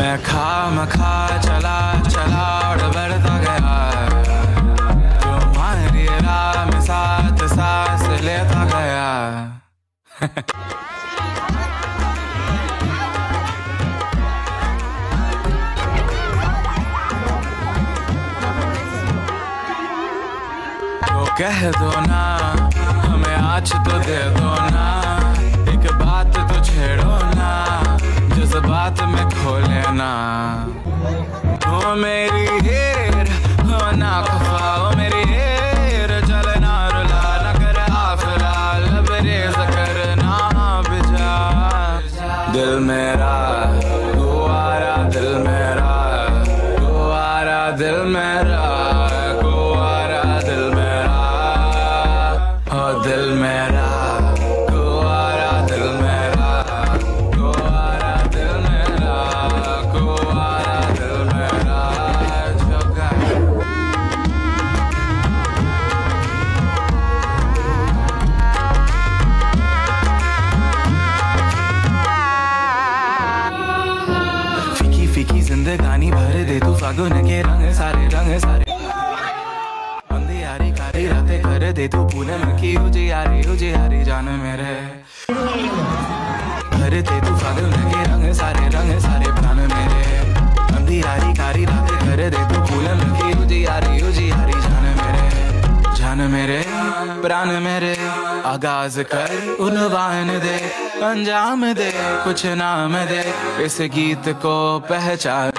मैं खा मखा चला चला और बढ़ता गया। तुम्हारी राह में साथ सांस लेता गया। तो कह दो ना, हमें आज तो दे दो ना। में खो लेना हो मेरी हेर हो ना मेरी हेर। चलना रुला न कर आफरा करना बिजा दिल मेरा गुआरा दिल मेरा गुआरा दिल मेरा। जिंदगानी भर दे, तू फागुन के रंग सारे रंग सारे। अंधियारी कारी, रातें कर दे, तू पूनम की उजियारी उजियारी जान मेरे। भर दे, तू फागुन प्राण मेरे, आगाज़ कर उनवान दे, अंजाम दे, कुछ नाम दे, इस गीत को पहचान।